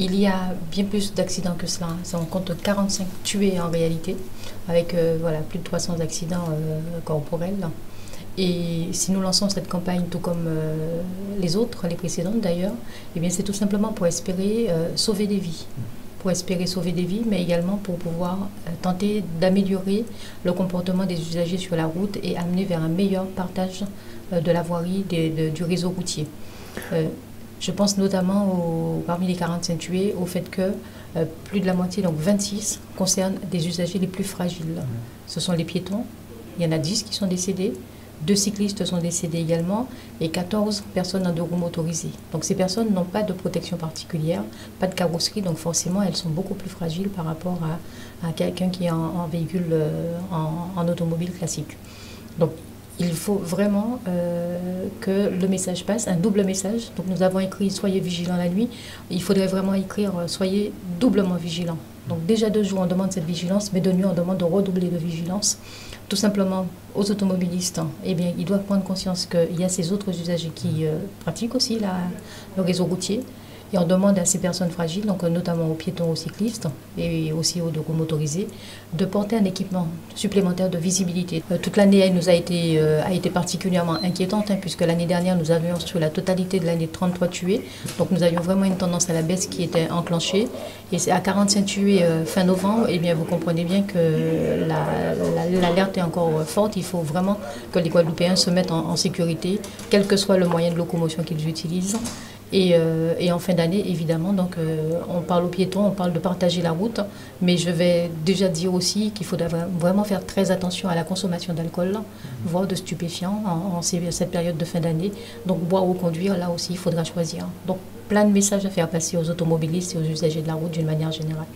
il y a bien plus d'accidents que cela. On compte 45 tués en réalité, avec euh, voilà, plus de 300 accidents euh, corporels. Et si nous lançons cette campagne, tout comme euh, les autres, les précédentes d'ailleurs, eh c'est tout simplement pour espérer sauver des vies. Pour espérer sauver des vies, mais également pour pouvoir tenter d'améliorer le comportement des usagers sur la route et amener vers un meilleur partage de la voirie du réseau routier. Je pense notamment parmi les 45 tués au fait que euh, plus de la moitié, donc 26, concernent des usagers les plus fragiles. Ce sont les piétons, il y en a 10 qui sont décédés, deux cyclistes sont décédés également et 14 personnes en deux roues motorisés. Donc ces personnes n'ont pas de protection particulière, pas de carrosserie, donc forcément elles sont beaucoup plus fragiles par rapport à, quelqu'un qui est en, véhicule, euh, en, en, automobile classique. Donc il faut vraiment euh, que le message passe, un double message. Donc nous avons écrit Soyez vigilants la nuit. Il faudrait vraiment écrire euh, Soyez doublement vigilants. Donc déjà de jour, on demande cette vigilance, mais de nuit, on demande de redoubler de vigilance. Tout simplement aux automobilistes, eh ils doivent prendre conscience qu'il y a ces autres usagers qui euh, pratiquent aussi le réseau routier. Et on demande à ces personnes fragiles, donc notamment aux piétons, aux cyclistes et aussi aux deux motorisés, de porter un équipement supplémentaire de visibilité. Euh, toute l'année, elle nous a été, euh, a été particulièrement inquiétante, hein, puisque l'année dernière, nous avions sur la totalité de l'année 33 tués. Donc nous avions vraiment une tendance à la baisse qui était enclenchée. Et c'est à 45 tués euh, fin novembre, eh bien, vous comprenez bien que l'alerte est encore forte. Il faut vraiment que les Guadeloupéens se mettent en, en sécurité, quel que soit le moyen de locomotion qu'ils utilisent. Euh, et, en fin d'année, évidemment, donc, euh, on parle aux piétons, on parle de partager la route, mais je vais déjà dire aussi qu'il faudra vraiment faire très attention à la consommation d'alcool, voire de stupéfiants en, cette période de fin d'année. Donc boire ou conduire, là aussi, il faudra choisir. Donc plein de messages à faire passer aux automobilistes et aux usagers de la route d'une manière générale.